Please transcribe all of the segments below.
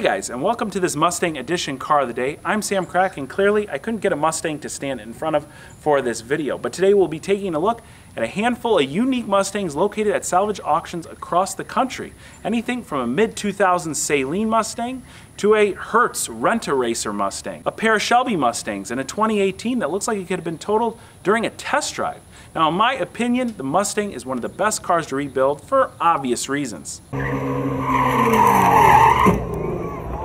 Hey guys, and welcome to this Mustang Edition car of the day. I'm Samcrac, and clearly I couldn't get a Mustang to stand in front of for this video, but today we'll be taking a look at a handful of unique Mustangs located at salvage auctions across the country. Anything from a mid-2000s Saleen Mustang to a Hertz Rent-A-Racer Mustang, a pair of Shelby Mustangs, and a 2018 that looks like it could have been totaled during a test drive. Now, in my opinion, the Mustang is one of the best cars to rebuild for obvious reasons.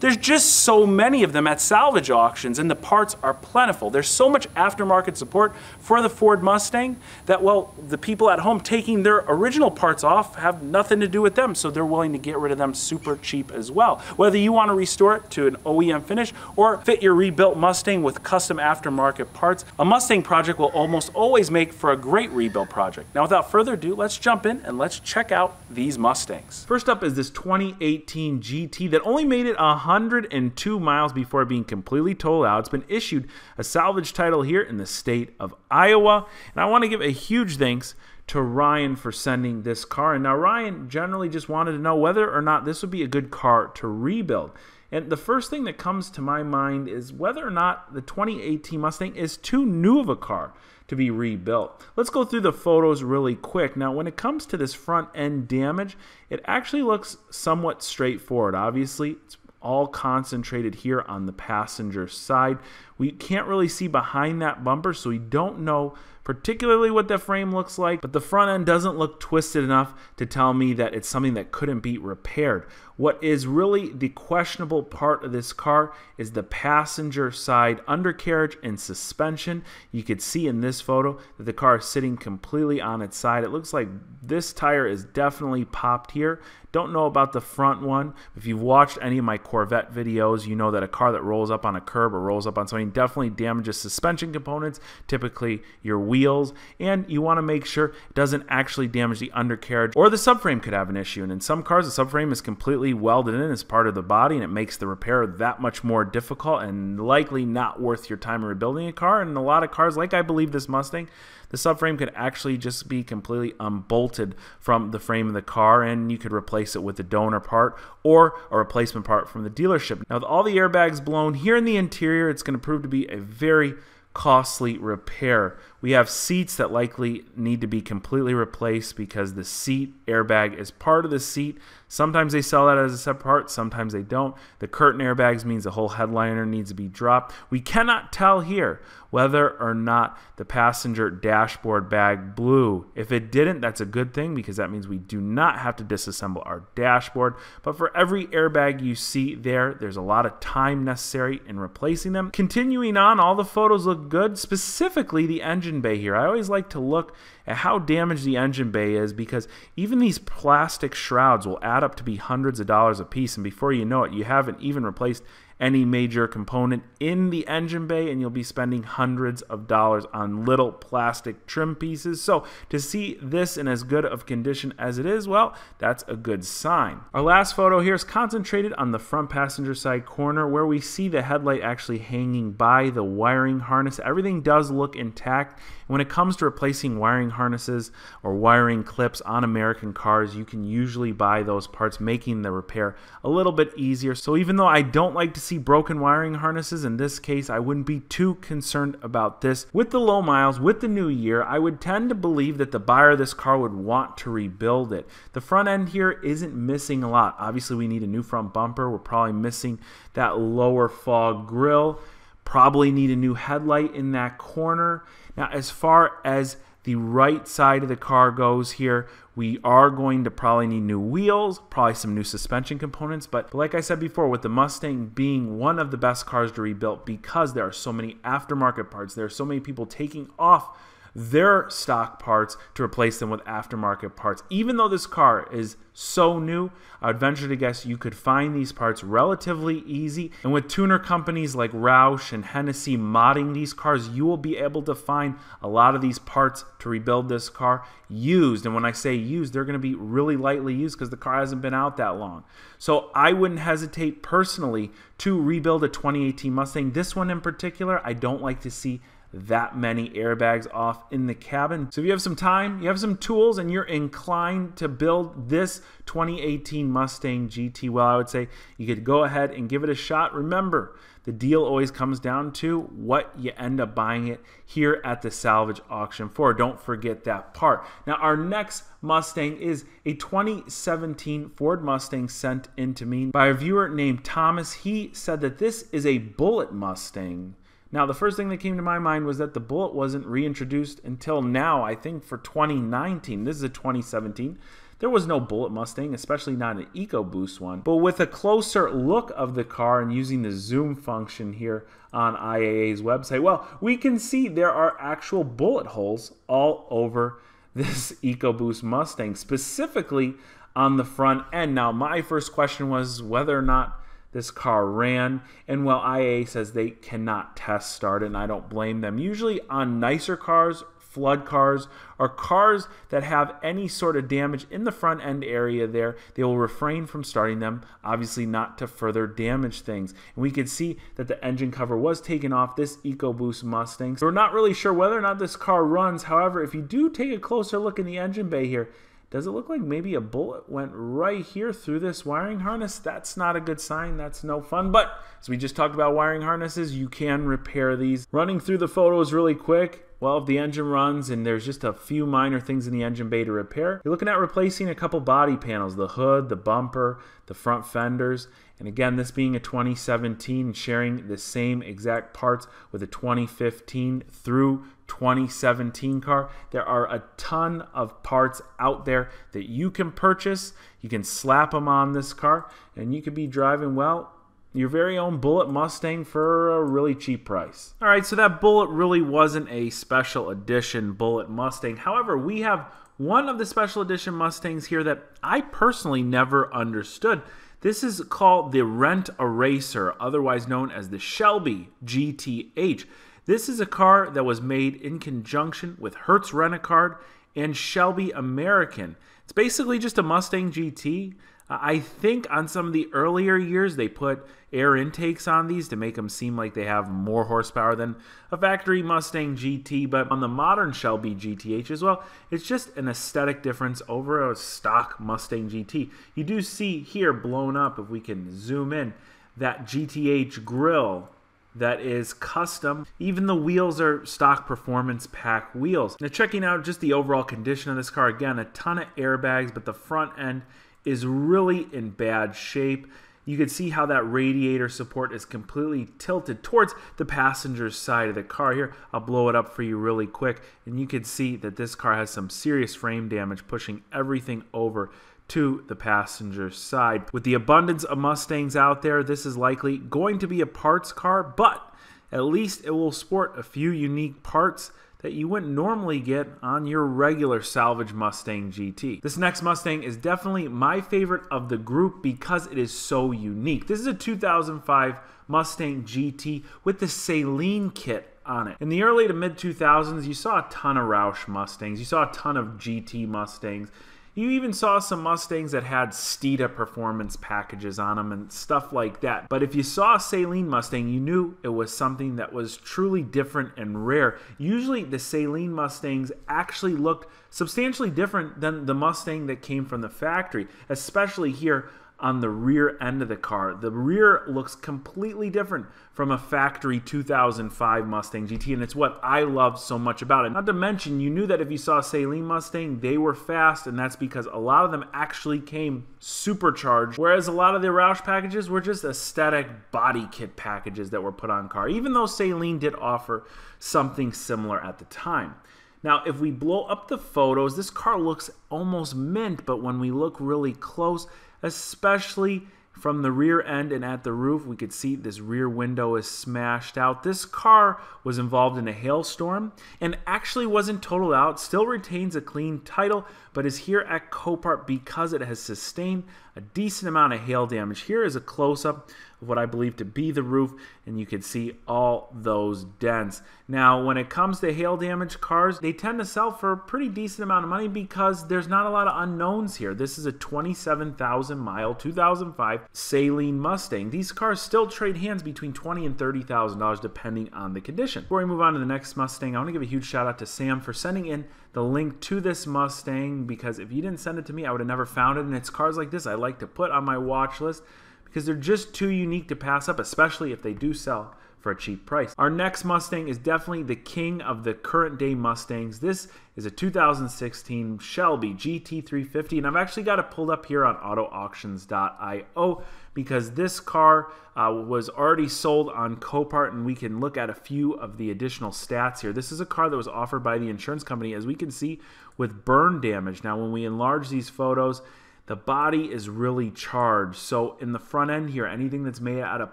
There's just so many of them at salvage auctions and the parts are plentiful. There's so much aftermarket support for the Ford Mustang that, well, the people at home taking their original parts off have nothing to do with them, so they're willing to get rid of them super cheap as well. Whether you want to restore it to an OEM finish or fit your rebuilt Mustang with custom aftermarket parts, a Mustang project will almost always make for a great rebuild project. Now, without further ado, let's jump in and let's check out these Mustangs. First up is this 2018 GT that only made it 102 miles before being completely totaled out. It's been issued a salvage title here in the state of Iowa. And I want to give a huge thanks to Ryan for sending this car. And now Ryan generally just wanted to know whether or not this would be a good car to rebuild. And the first thing that comes to my mind is whether or not the 2018 Mustang is too new of a car to be rebuilt. Let's go through the photos really quick. Now, when it comes to this front end damage, it actually looks somewhat straightforward. Obviously, it's all concentrated here on the passenger side. We can't really see behind that bumper, so we don't know particularly what the frame looks like, but the front end doesn't look twisted enough to tell me that it's something that couldn't be repaired. What is really the questionable part of this car is the passenger side undercarriage and suspension. You could see in this photo that the car is sitting completely on its side. It looks like this tire is definitely popped here. Don't know about the front one. If you've watched any of my Corvette videos, you know that a car that rolls up on a curb or rolls up on something definitely damages suspension components, typically your wheels, and you want to make sure it doesn't actually damage the undercarriage or the subframe could have an issue. And in some cars, the subframe is completely welded in as part of the body, and it makes the repair that much more difficult and likely not worth your time in rebuilding a car. And a lot of cars, like I believe this Mustang, the subframe could actually just be completely unbolted from the frame of the car and you could replace it with a donor part or a replacement part from the dealership. Now with all the airbags blown here in the interior, it's going to prove to be a very costly repair. We have seats that likely need to be completely replaced because the seat airbag is part of the seat. Sometimes they sell that as a separate part, sometimes they don't. The curtain airbags means the whole headliner needs to be dropped. We cannot tell here whether or not the passenger dashboard bag blew. If it didn't, that's a good thing because that means we do not have to disassemble our dashboard. But for every airbag you see there, there's a lot of time necessary in replacing them. Continuing on, all the photos look good, specifically the engine engine bay here. I always like to look at how damaged the engine bay is because even these plastic shrouds will add up to be hundreds of dollars a piece and before you know it you haven't even replaced any major component in the engine bay and you'll be spending hundreds of dollars on little plastic trim pieces. So to see this in as good of condition as it is, well, that's a good sign. Our last photo here is concentrated on the front passenger side corner where we see the headlight actually hanging by the wiring harness. Everything does look intact. When it comes to replacing wiring harnesses or wiring clips on American cars, you can usually buy those parts, making the repair a little bit easier. So even though I don't like to see broken wiring harnesses, in this case, I wouldn't be too concerned about this. With the low miles, with the new year, I would tend to believe that the buyer of this car would want to rebuild it. The front end here isn't missing a lot. Obviously, we need a new front bumper. We're probably missing that lower fog grille. Probably need a new headlight in that corner. Now, as far as the right side of the car goes here, we are going to probably need new wheels, probably some new suspension components. But like I said before, with the Mustang being one of the best cars to rebuild because there are so many aftermarket parts, there are so many people taking off their stock parts to replace them with aftermarket parts. Even though this car is so new, I would venture to guess you could find these parts relatively easy. And with tuner companies like Roush and Hennessy modding these cars, you will be able to find a lot of these parts to rebuild this car used. And when I say used, they're going to be really lightly used because the car hasn't been out that long. So I wouldn't hesitate personally to rebuild a 2018 Mustang. This one in particular, I don't like to see that many airbags off in the cabin. So if you have some time, you have some tools, and you're inclined to build this 2018 Mustang GT, well, I would say you could go ahead and give it a shot. Remember, the deal always comes down to what you end up buying it here at the salvage auction for. Don't forget that part. Now, our next Mustang is a 2017 Ford Mustang sent in to me by a viewer named Thomas. He said that this is a bullet Mustang. Now, the first thing that came to my mind was that the bullet wasn't reintroduced until now, I think for 2019. This is a 2017. There was no bullet Mustang, especially not an EcoBoost one. But with a closer look of the car and using the zoom function here on IAA's website, well, we can see there are actual bullet holes all over this EcoBoost Mustang, specifically on the front end. Now, my first question was whether or not this car ran. And while IA says they cannot test start and I don't blame them. Usually on nicer cars, flood cars, or cars that have any sort of damage in the front end area there, they will refrain from starting them, obviously not to further damage things. And we can see that the engine cover was taken off this EcoBoost Mustang. So we're not really sure whether or not this car runs. However, if you do take a closer look in the engine bay here, does it look like maybe a bullet went right here through this wiring harness? That's not a good sign. That's no fun. But as we just talked about wiring harnesses, you can repair these. Running through the photos really quick. Well, if the engine runs and there's just a few minor things in the engine bay to repair, you're looking at replacing a couple body panels, the hood, the bumper, the front fenders. And again, this being a 2017 sharing the same exact parts with a 2015 through 2017 car. There are a ton of parts out there that you can purchase. You can slap them on this car and you could be driving, well, your very own Bullet Mustang for a really cheap price. All right, so that Bullet really wasn't a special edition Bullet Mustang. However, we have one of the special edition Mustangs here that I personally never understood. This is called the Rent a Racer, otherwise known as the Shelby GTH. This is a car that was made in conjunction with Hertz Rent-A-Car and Shelby American. It's basically just a Mustang GT. Uh, I think on some of the earlier years they put air intakes on these to make them seem like they have more horsepower than a factory Mustang GT, but on the modern Shelby GTH as well, it's just an aesthetic difference over a stock Mustang GT. You do see here blown up, if we can zoom in, that GTH grille that is custom. Even the wheels are stock performance pack wheels. Now checking out just the overall condition of this car, again, a ton of airbags, but the front end is really in bad shape. You can see how that radiator support is completely tilted towards the passenger side of the car. Here, I'll blow it up for you really quick. And you can see that this car has some serious frame damage, pushing everything over to the passenger side. With the abundance of Mustangs out there, this is likely going to be a parts car, but at least it will sport a few unique parts that you wouldn't normally get on your regular salvage Mustang GT. This next Mustang is definitely my favorite of the group because it is so unique. This is a 2005 Mustang GT with the Saleen kit on it. In the early to mid 2000s, you saw a ton of Roush Mustangs, you saw a ton of GT Mustangs, you even saw some Mustangs that had Steeda performance packages on them and stuff like that. But if you saw a Saleen Mustang, you knew it was something that was truly different and rare. Usually the Saleen Mustangs actually looked substantially different than the Mustang that came from the factory, especially here on the rear end of the car. The rear looks completely different from a factory 2005 Mustang GT, and it's what I love so much about it. Not to mention, you knew that if you saw Saleen Mustang, they were fast, and that's because a lot of them actually came supercharged, whereas a lot of the Roush packages were just aesthetic body kit packages that were put on car, even though Saleen did offer something similar at the time. Now, if we blow up the photos, this car looks almost mint, but when we look really close, especially from the rear end and at the roof, we could see this rear window is smashed out. This car was involved in a hailstorm and actually wasn't totaled out, still retains a clean title, but is here at Copart because it has sustained a decent amount of hail damage. Here is a close-up what I believe to be the roof, and you can see all those dents. Now, when it comes to hail damage cars, they tend to sell for a pretty decent amount of money because there's not a lot of unknowns here. This is a 27,000 mile 2005 Saleen Mustang. These cars still trade hands between 20 and $30,000 depending on the condition. Before we move on to the next Mustang, I want to give a huge shout out to Sam for sending in the link to this Mustang because if you didn't send it to me, I would have never found it. And it's cars like this I like to put on my watch list because they're just too unique to pass up, especially if they do sell for a cheap price. Our next Mustang is definitely the king of the current day Mustangs. This is a 2016 Shelby GT350, and I've actually got it pulled up here on autoauctions.io because this car uh, was already sold on Copart, and we can look at a few of the additional stats here. This is a car that was offered by the insurance company, as we can see, with burn damage. Now, when we enlarge these photos, the body is really charged. So in the front end here, anything that's made out of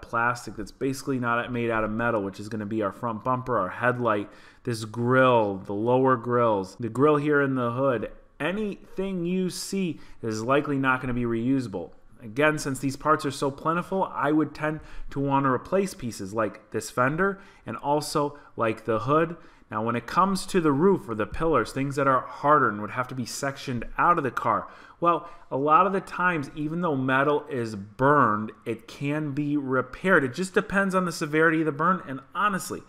plastic that's basically not made out of metal, which is going to be our front bumper, our headlight, this grill, the lower grills, the grill here in the hood, anything you see is likely not going to be reusable. Again, since these parts are so plentiful, I would tend to want to replace pieces like this fender and also like the hood now, when it comes to the roof or the pillars, things that are harder and would have to be sectioned out of the car, well, a lot of the times, even though metal is burned, it can be repaired. It just depends on the severity of the burn. And honestly,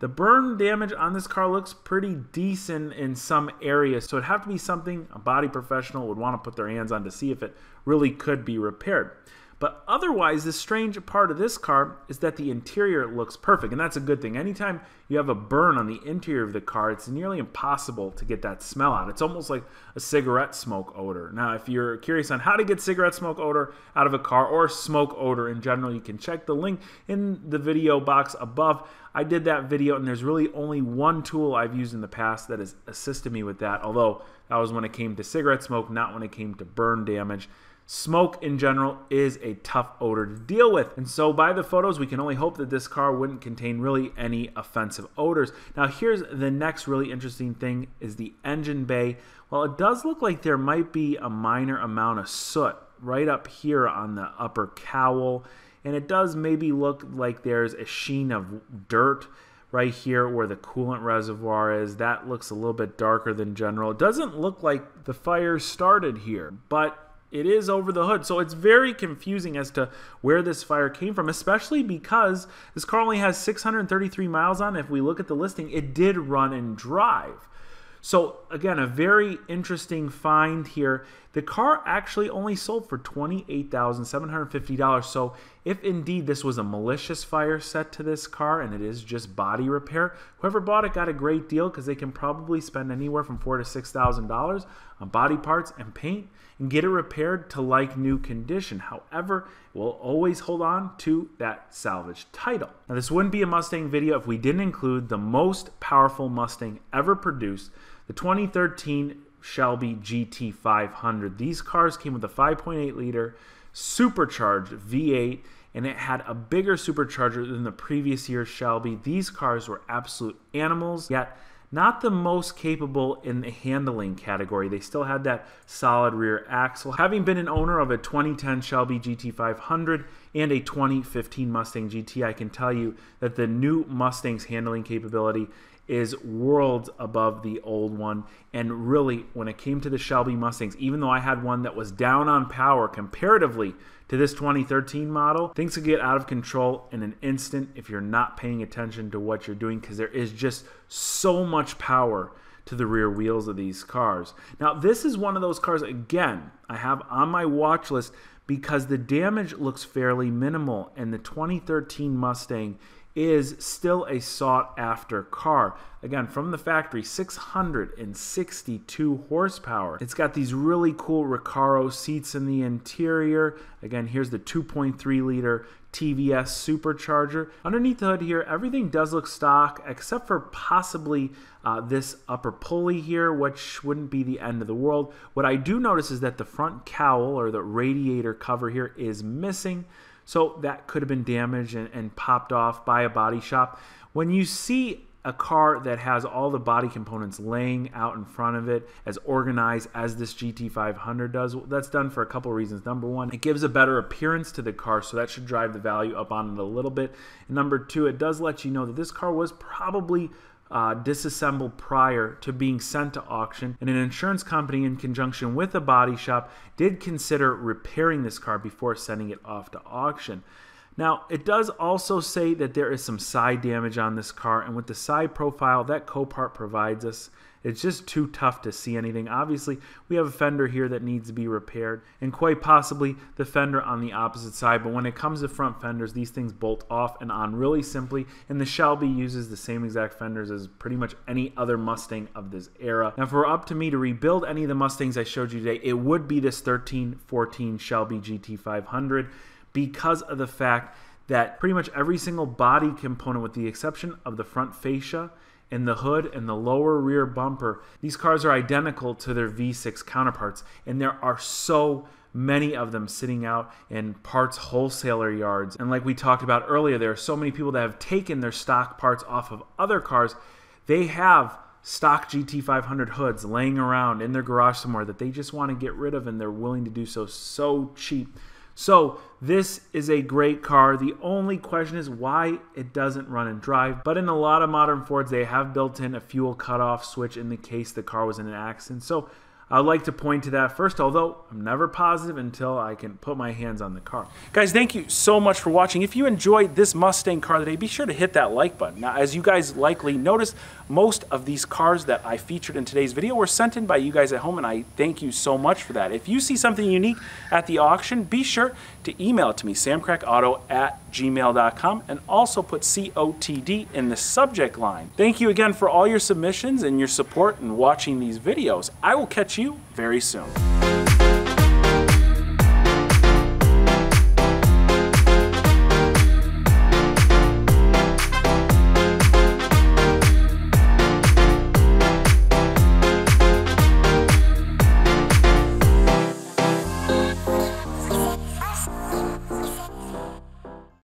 the burn damage on this car looks pretty decent in some areas, so it'd have to be something a body professional would want to put their hands on to see if it really could be repaired. But otherwise, the strange part of this car is that the interior looks perfect, and that's a good thing. Anytime you have a burn on the interior of the car, it's nearly impossible to get that smell out. It's almost like a cigarette smoke odor. Now, if you're curious on how to get cigarette smoke odor out of a car or smoke odor in general, you can check the link in the video box above. I did that video, and there's really only one tool I've used in the past that has assisted me with that, although that was when it came to cigarette smoke, not when it came to burn damage. Smoke in general is a tough odor to deal with. And so by the photos, we can only hope that this car wouldn't contain really any offensive odors. Now here's the next really interesting thing is the engine bay. Well, it does look like there might be a minor amount of soot right up here on the upper cowl. And it does maybe look like there's a sheen of dirt right here where the coolant reservoir is. That looks a little bit darker than general. It doesn't look like the fire started here, but it is over the hood. So it's very confusing as to where this fire came from, especially because this car only has 633 miles on. If we look at the listing, it did run and drive. So again, a very interesting find here. The car actually only sold for $28,750. So if indeed this was a malicious fire set to this car and it is just body repair, whoever bought it got a great deal because they can probably spend anywhere from four to six thousand dollars on body parts and paint and get it repaired to like new condition. However, we'll always hold on to that salvage title. Now this wouldn't be a Mustang video if we didn't include the most powerful Mustang ever produced the 2013 Shelby GT500. These cars came with a 5.8 liter supercharged V8 and it had a bigger supercharger than the previous year's Shelby. These cars were absolute animals, yet not the most capable in the handling category. They still had that solid rear axle. Having been an owner of a 2010 Shelby GT500 and a 2015 Mustang GT, I can tell you that the new Mustang's handling capability is worlds above the old one. And really, when it came to the Shelby Mustangs, even though I had one that was down on power comparatively to this 2013 model, things could get out of control in an instant if you're not paying attention to what you're doing because there is just so much power to the rear wheels of these cars. Now, this is one of those cars, again, I have on my watch list because the damage looks fairly minimal and the 2013 Mustang is still a sought after car. Again, from the factory, 662 horsepower. It's got these really cool Recaro seats in the interior. Again, here's the 2.3 liter TVS supercharger. Underneath the hood here, everything does look stock except for possibly uh, this upper pulley here, which wouldn't be the end of the world. What I do notice is that the front cowl or the radiator cover here is missing. So that could have been damaged and, and popped off by a body shop. When you see a car that has all the body components laying out in front of it as organized as this GT500 does. That's done for a couple of reasons. Number one, it gives a better appearance to the car, so that should drive the value up on it a little bit. And number two, it does let you know that this car was probably uh, disassembled prior to being sent to auction, and an insurance company, in conjunction with a body shop, did consider repairing this car before sending it off to auction. Now, it does also say that there is some side damage on this car, and with the side profile that Copart provides us, it's just too tough to see anything. Obviously, we have a fender here that needs to be repaired, and quite possibly the fender on the opposite side. But when it comes to front fenders, these things bolt off and on really simply, and the Shelby uses the same exact fenders as pretty much any other Mustang of this era. Now, if it were up to me to rebuild any of the Mustangs I showed you today, it would be this 1314 Shelby GT500 because of the fact that pretty much every single body component, with the exception of the front fascia and the hood and the lower rear bumper, these cars are identical to their V6 counterparts. And there are so many of them sitting out in parts wholesaler yards. And like we talked about earlier, there are so many people that have taken their stock parts off of other cars. They have stock GT500 hoods laying around in their garage somewhere that they just want to get rid of and they're willing to do so so cheap so this is a great car. The only question is why it doesn't run and drive. But in a lot of modern Fords, they have built in a fuel cutoff switch in the case the car was in an accident. So I'd like to point to that first, although I'm never positive until I can put my hands on the car. Guys, thank you so much for watching. If you enjoyed this Mustang car today, be sure to hit that like button. Now, as you guys likely noticed, most of these cars that I featured in today's video were sent in by you guys at home, and I thank you so much for that. If you see something unique at the auction, be sure to email it to me, samcracauto at gmail.com, and also put COTD in the subject line. Thank you again for all your submissions and your support in watching these videos. I will you very soon.